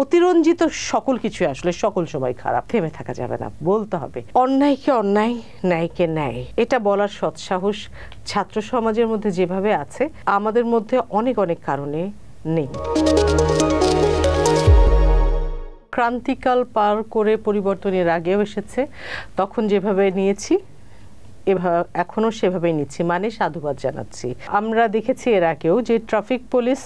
অতিরঞ্জিত সকল কিছু আসলে সকল সময় খারাপ। থেমে থাকা যাবে না, বলতে হবে। অন্যায়কে অন্যায় ন্যায়কে ন্যায়। এটা বলার সৎসাহস ছাত্র সমাজের মধ্যে যেভাবে আছে, আমাদের মধ্যে অনেক অনেক কারণে নেই। ক্রান্তিকাল পার করে পরিবর্তনের আগেও এসেছে। তখন যেভাবে নিয়েছি এভাবে এখনও সেভাবেই নিচ্ছি। মানে সাধুবাদ জানাচ্ছি। আমরা দেখেছি এর আগেও যে ট্রাফিক পুলিশ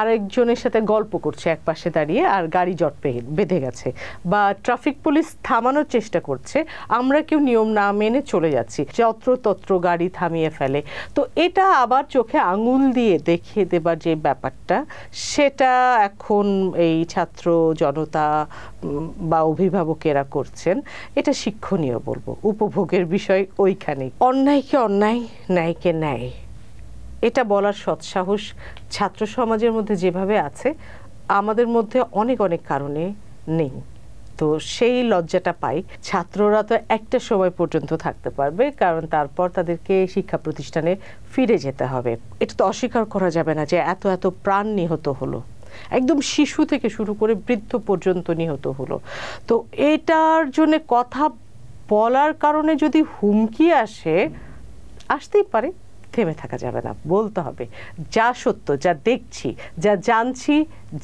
আরেকজনের সাথে গল্প করছে এক পাশে দাঁড়িয়ে আর গাড়ি জট পেয়ে বেঁধে গেছে। বা ট্রাফিক পুলিশ থামানোর চেষ্টা করছে, আমরা কেউ নিয়ম না মেনে চলে যাচ্ছি যত্র তত্র গাড়ি থামিয়ে ফেলে। তো এটা আবার চোখে আঙুল দিয়ে দেখিয়ে দেবার যে ব্যাপারটা, সেটা এখন এই ছাত্র জনতা বা অভিভাবকেরা করছেন। এটা শিক্ষণীয় বলব, উপভোগের বিষয় ওইখানে অন্যায়কে অন্যায়, ন্যায়কে ন্যায়। এটা বলার সৎসাহস ছাত্র সমাজের মধ্যে যেভাবে আছে, আমাদের মধ্যে অনেক অনেক কারণে নেই। তো সেই লজ্জাটা পাই। ছাত্ররা তো একটা সময় পর্যন্ত থাকতে পারবে, কারণ তারপর তাদেরকে শিক্ষা প্রতিষ্ঠানে ফিরে যেতে হবে। এটা তো অস্বীকার করা যাবে না যে এত এত প্রাণ নিহত হলো। একদম শিশু থেকে শুরু করে বৃদ্ধ পর্যন্ত নিহত হলো। তো এটার জন্য কথা বলার কারণে যদি হুমকি আসে, আসতেই পারে। থেমে থাকা যাবে না। বলতে হবে, যা সত্য, যা দেখছি, যা জানছি,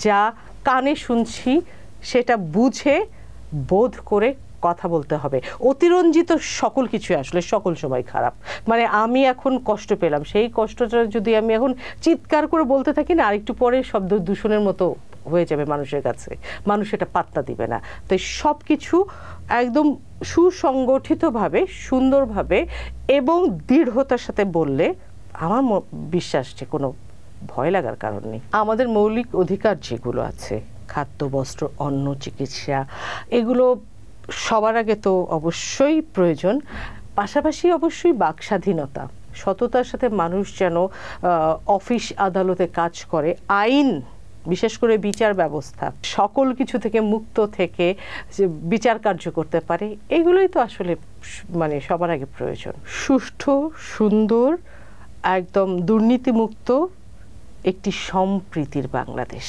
যা কানে শুনছি, সেটা বুঝে, বোধ করে কথা বলতে হবে। অতিরঞ্জিত সকল কিছু আসলে সকল সময় খারাপ। মানে আমি এখন কষ্ট পেলাম, সেই কষ্টটা যদি আমি এখন চিৎকার করে বলতে থাকি না, আরেকটু পরে শব্দ দূষণের মতো হয়ে যাবে মানুষের কাছে। মানুষ এটা পাত্তা দিবে না। তাই সব কিছু একদম সুসংগঠিতভাবে, সুন্দরভাবে এবং দৃঢ়তার সাথে বললে আমার বিশ্বাস যে কোনো ভয় লাগার কারণ নেই। আমাদের মৌলিক অধিকার যেগুলো আছে, খাদ্য, বস্ত্র, অন্ন, চিকিৎসা, এগুলো সবার আগে তো অবশ্যই প্রয়োজন। পাশাপাশি অবশ্যই বাক স্বাধীনতা সততার সাথে মানুষ যেন অফিস আদালতে কাজ করে, আইন বিশেষ করে বিচার ব্যবস্থা, সকল কিছু থেকে মুক্ত থেকে বিচার কার্য করতে পারে, এগুলোই তো আসলে মানে সবার আগে প্রয়োজন। সুষ্ঠু, সুন্দর, একদম দুর্নীতিমুক্ত একটি সম্প্রীতির বাংলাদেশ।